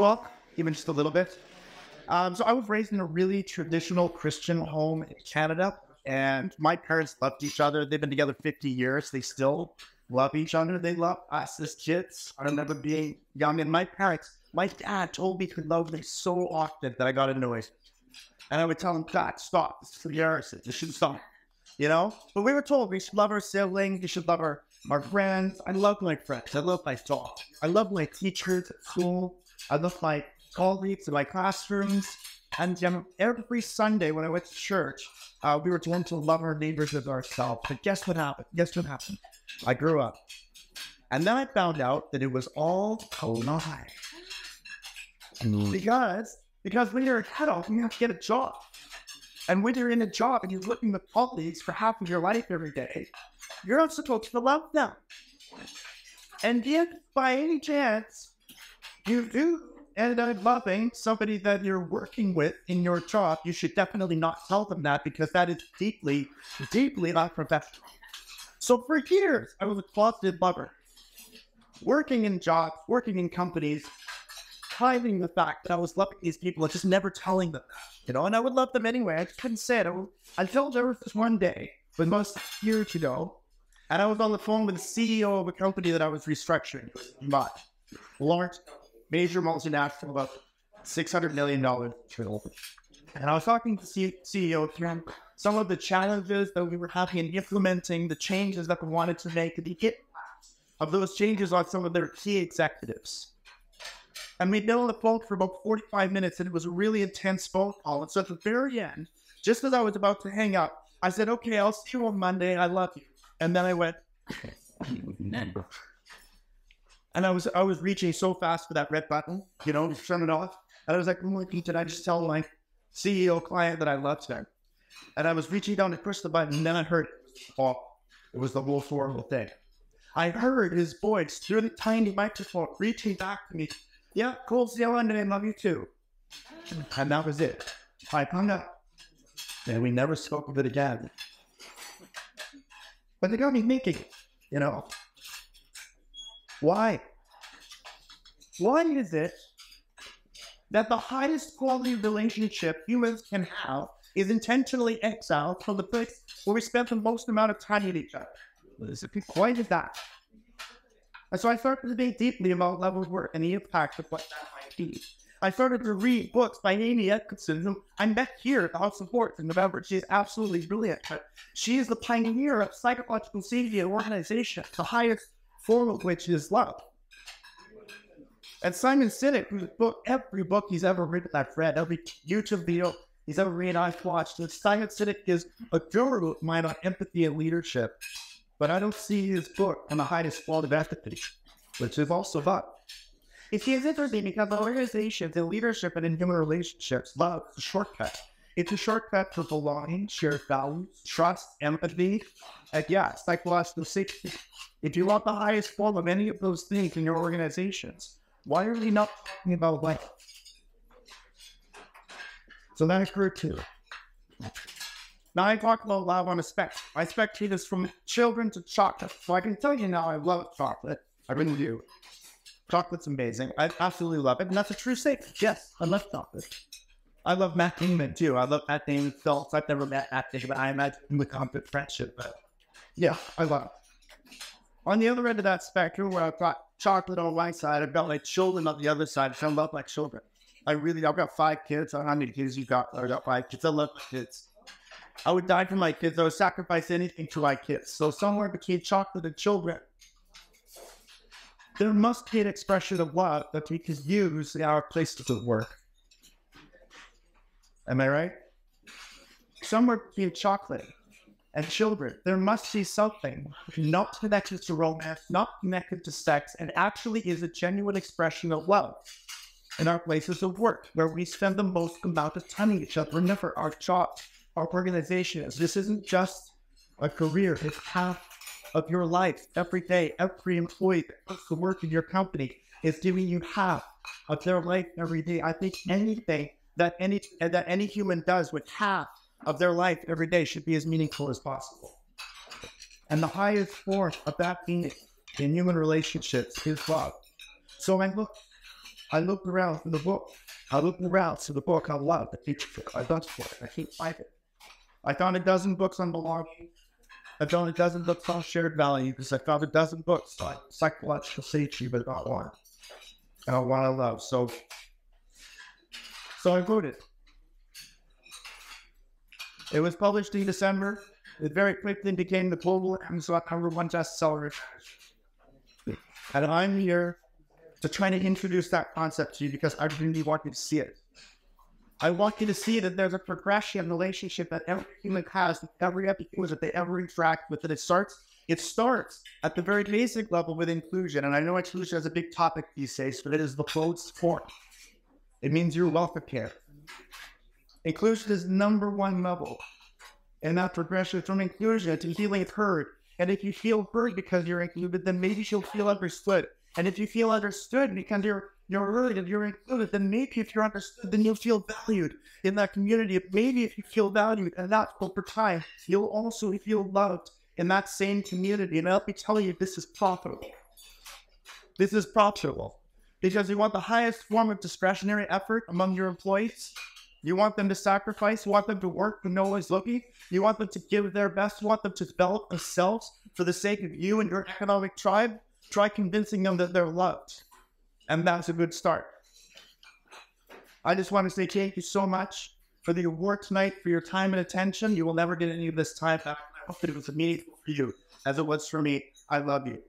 talk, even just a little bit. Um, so I was raised in a really traditional Christian home in Canada, and my parents loved each other. They've been together 50 years. They still love each other. They love us as kids. I remember being young, and my parents, my dad told me to love me so often that I got annoyed. And I would tell him, God, stop. This is embarrassing. You should stop. You know? But we were told we should love our siblings. We should love our, our friends. I love my friends. I love my dog. I love my teachers at school. I love my colleagues in my classrooms. And um, every Sunday when I went to church, uh, we were told to love our neighbors as ourselves. But guess what happened? Guess what happened? I grew up. And then I found out that it was all a lie. Because because when you're a adult, you have to get a job. And when you're in a job and you're looking with colleagues for half of your life every day, you're not supposed to love them. And if by any chance you do end up loving somebody that you're working with in your job, you should definitely not tell them that because that is deeply, deeply unprofessional. So for years, I was a closeted lover, working in jobs, working in companies, hiding the fact that I was loving these people and just never telling them you know, and I would love them anyway. I just couldn't say it. I until there was this one day, but most years ago, and I was on the phone with the CEO of a company that I was restructuring, but large, major multinational, about $600 million. And I was talking to the CEO through some of the challenges that we were having in implementing the changes that we wanted to make, the impact of those changes on some of their key executives. And we'd been on the phone for about 45 minutes, and it was a really intense phone call. And so at the very end, just as I was about to hang up, I said, Okay, I'll see you on Monday. I love you. And then I went, and I was I was reaching so fast for that red button, you know, to turn it off. And I was like, oh, did I just tell my CEO client that I loved them? And I was reaching down to push the button, and then I heard oh, it was the whole horrible thing. I heard his voice through the tiny microphone reaching back to me yeah, cool. See you Monday. Love you too. And that was it. I hung up. And we never spoke of it again. But they got me thinking, you know, why? Why is it that the highest quality relationship humans can have is intentionally exiled from the place where we spend the most amount of time with each other? Why is that? And so I started to think deeply about love of work and the impact of what that might be. I started to read books by Amy Edmondson, who I met here at the House of Lords in November. She is absolutely brilliant. She is the pioneer of psychological safety and organization, the highest form of which is love. And Simon Sinek, whose book, every book he's ever written, I've read, every YouTube video he's ever read, I've watched. And Simon Sinek is a guru of mine on empathy and leadership but I don't see his book on the highest form of empathy, which is also love. It seems interesting because organizations and leadership and in human relationships, love is a shortcut. It's a shortcut to belonging, shared values, trust, empathy, and yeah, psychological safety. If you want the highest form of any of those things in your organizations, why are we not talking about life? So that occurred too. Now I talk about love on a spectrum. I spectrum this from children to chocolate. So I can tell you now I love chocolate. I really do. Chocolate's amazing. I absolutely love it. And that's a true statement. Yes, I love chocolate. I love Matt Damon too. I love Matt Damon films. I've never met Matt Damon, but I imagine the constant friendship. But yeah, I love. On the other end of that spectrum, where I've got chocolate on one side, I've got my children on the other side. I love my children. I really, I've got five kids. I how many kids you got. I got five kids. I love my kids. I would die for my kids. I would sacrifice anything to my kids. So somewhere between chocolate and children, there must be an expression of love that we can use in our places of work. Am I right? Somewhere between chocolate and children, there must be something not connected to romance, not connected to sex, and actually is a genuine expression of love in our places of work, where we spend the most amount of time each other. Remember, our jobs our organization is. This isn't just a career, it's half of your life every day. Every employee that comes to work in your company is giving you half of their life every day. I think anything that any that any human does with half of their life every day should be as meaningful as possible. And the highest form of that being in human relationships is love. So I look I looked around for the book. I looked around for the book I love, the teacher book. I looked for it. I can't find it. I found a dozen books on belonging. I found a dozen books on shared values. I found a dozen books on psychological safety, but not one. And I love. So, so I wrote it. It was published in December. It very quickly became the global Amazon number one bestseller. And I'm here to try to introduce that concept to you because I really want you to see it. I want you to see that there's a progression relationship that every human has every episode that they ever interact with. And it starts, it starts at the very basic level with inclusion. And I know inclusion is a big topic these days, but it is the closed form. It means you're welcome here. Inclusion is number one level. And that progression from inclusion to feeling heard. And if you feel heard because you're included, then maybe you'll feel understood. And if you feel understood because you're you're heard and you're included, then maybe if you're understood, then you'll feel valued in that community. Maybe if you feel valued and that over time, you'll also feel loved in that same community. And I'll be telling you, this is profitable. This is profitable because you want the highest form of discretionary effort among your employees. You want them to sacrifice. You want them to work when no one's looking. You want them to give their best. You want them to develop themselves for the sake of you and your economic tribe. Try convincing them that they're loved. And that's a good start. I just want to say thank you so much for the award tonight, for your time and attention. You will never get any of this time. back. I hope it was meaningful for you as it was for me. I love you.